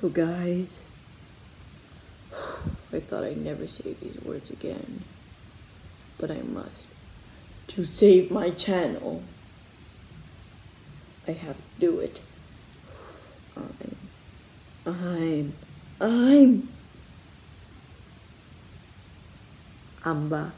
So, guys, I thought I'd never say these words again, but I must. To save my channel, I have to do it. I'm, I'm, I'm Amba.